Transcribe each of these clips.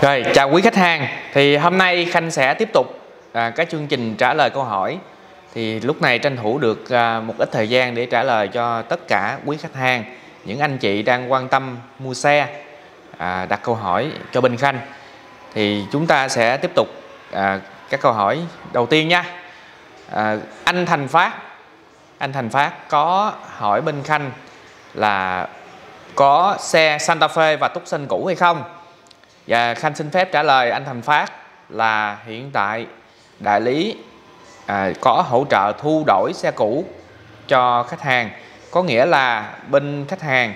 Rồi, chào quý khách hàng. Thì hôm nay Khanh sẽ tiếp tục à, cái chương trình trả lời câu hỏi. Thì lúc này tranh thủ được à, một ít thời gian để trả lời cho tất cả quý khách hàng, những anh chị đang quan tâm mua xe, à, đặt câu hỏi cho bên Khanh. Thì chúng ta sẽ tiếp tục à, các câu hỏi đầu tiên nha. À, anh Thành Phát, anh Thành Phát có hỏi bên Khanh là có xe Santa Fe và Tucson cũ hay không? Và Khanh xin phép trả lời anh Thành Phát là hiện tại đại lý à, có hỗ trợ thu đổi xe cũ cho khách hàng. Có nghĩa là bên khách hàng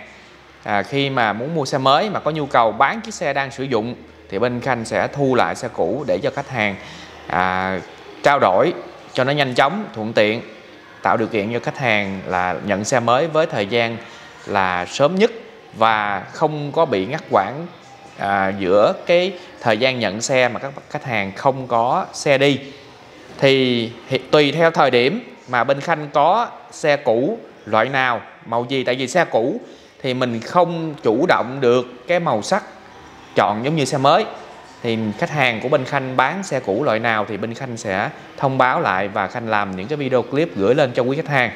à, khi mà muốn mua xe mới mà có nhu cầu bán chiếc xe đang sử dụng thì bên Khanh sẽ thu lại xe cũ để cho khách hàng à, trao đổi cho nó nhanh chóng, thuận tiện tạo điều kiện cho khách hàng là nhận xe mới với thời gian là sớm nhất và không có bị ngắt quãng à, giữa cái thời gian nhận xe mà các khách hàng không có xe đi. Thì, thì tùy theo thời điểm mà bên khanh có xe cũ loại nào màu gì tại vì xe cũ thì mình không chủ động được cái màu sắc chọn giống như xe mới. Thì khách hàng của bên khanh bán xe cũ loại nào thì bên khanh sẽ thông báo lại và khanh làm những cái video clip gửi lên cho quý khách hàng.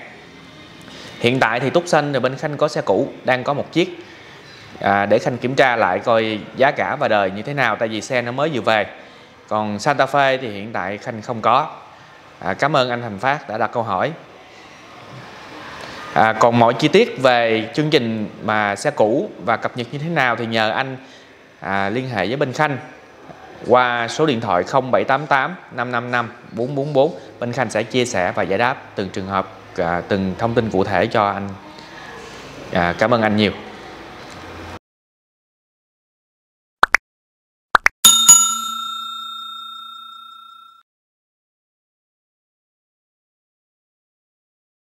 Hiện tại thì túc xanh thì bên khanh có xe cũ đang có một chiếc à, để khanh kiểm tra lại coi giá cả và đời như thế nào tại vì xe nó mới vừa về. Còn Santa Fe thì hiện tại khanh không có. À, cảm ơn anh Thành Phát đã đặt câu hỏi. À, còn mọi chi tiết về chương trình mà xe cũ và cập nhật như thế nào thì nhờ anh à, liên hệ với bên khanh qua số điện thoại 0788 555 444 bên khanh sẽ chia sẻ và giải đáp từng trường hợp à, từng thông tin cụ thể cho anh. À, cảm ơn anh nhiều.